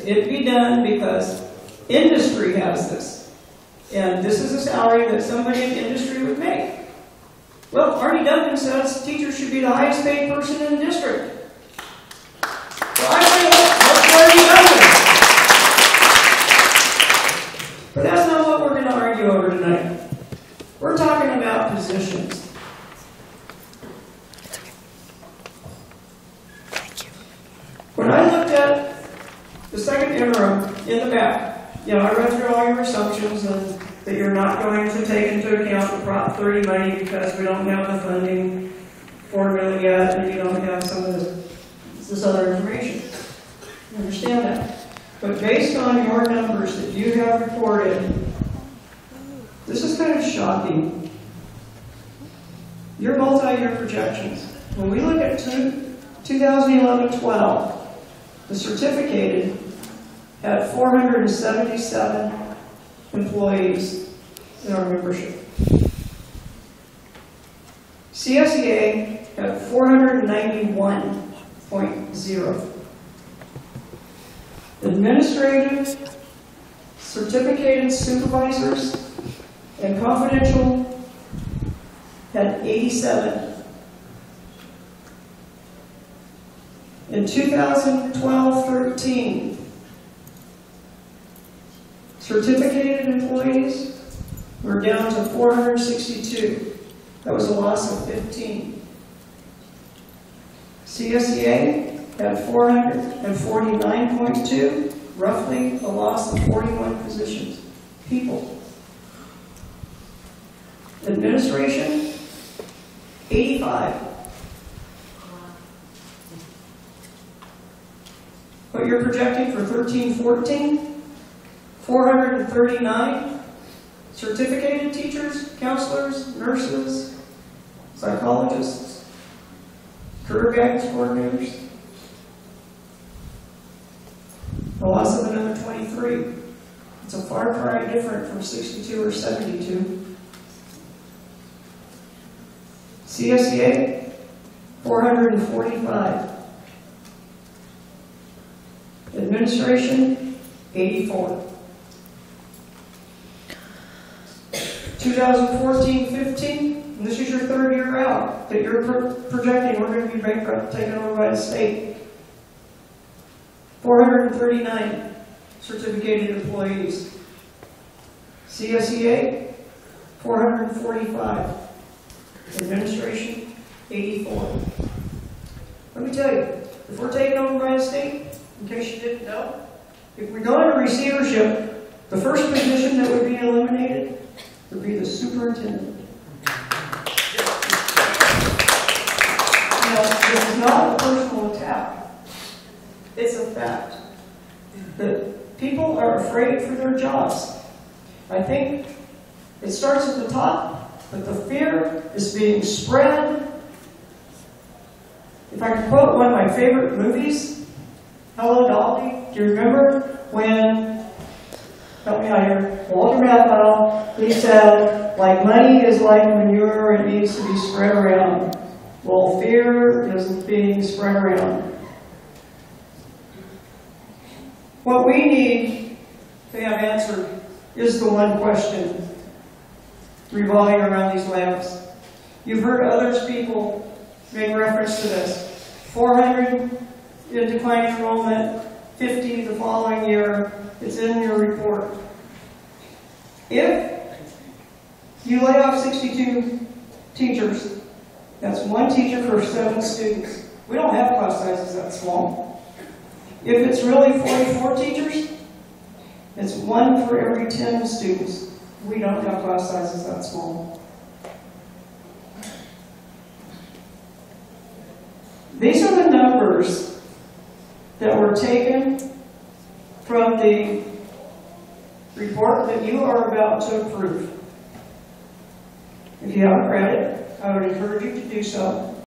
is, it be done because industry has this. And this is a salary that somebody in industry would make. Well, Arne Duncan says teachers should be the highest paid person in the district. Well, I say, what's Arne Duncan? But that's not what we're gonna argue over tonight. We're talking about positions. When I looked at the second interim in the back, you know, I read through all your assumptions and that you're not going to take into account the Prop 30 money because we don't have the funding for formula yet and you don't have some of this, this other information. I understand that. But based on your numbers that you have reported, this is kind of shocking. Your multi-year projections. When we look at two- 2011-12, the certificated had 477 employees in our membership. CSEA had 491.0. Administrative, certificated supervisors, and confidential had 87. In 2012-13, certificated employees were down to 462. That was a loss of 15. CSEA had 449.2, roughly a loss of 41 positions, people. Administration, 85. What you're projecting for 13, 14, 439 certificated teachers, counselors, nurses, psychologists, career guidance coordinators. A loss of another 23. It's a far cry different from 62 or 72. CSEA, 445. Administration, 84. 2014-15, and this is your third year out, that you're pro- projecting we're going to be bankrupt, taken over by the state. 439 certificated employees. CSEA, 445. Administration, 84. Let me tell you, if we're taken over by the state, in case you didn't know, if we go into receivership, the first position that would be eliminated would be the superintendent. Now, this is not a personal attack. It's a fact. That people are afraid for their jobs. I think it starts at the top, but the fear is being spread. If I can quote one of my favorite movies, Hello Dolly, do you remember when, help me out here, Walter Matthau, he said, like money is like manure, it needs to be spread around. Well, fear is being spread around. What we need to have answered is the one question revolving around these labs. You've heard others people make reference to this. 400 in declining enrollment, 50 the following year. It's in your report. If you lay off 62 teachers, that's one teacher for seven students. We don't have class sizes that small. If it's really 44 teachers, it's one for every 10 students. We don't have class sizes that small. These are the numbers were taken from the report that you are about to approve. If you haven't read it, I would encourage you to do so.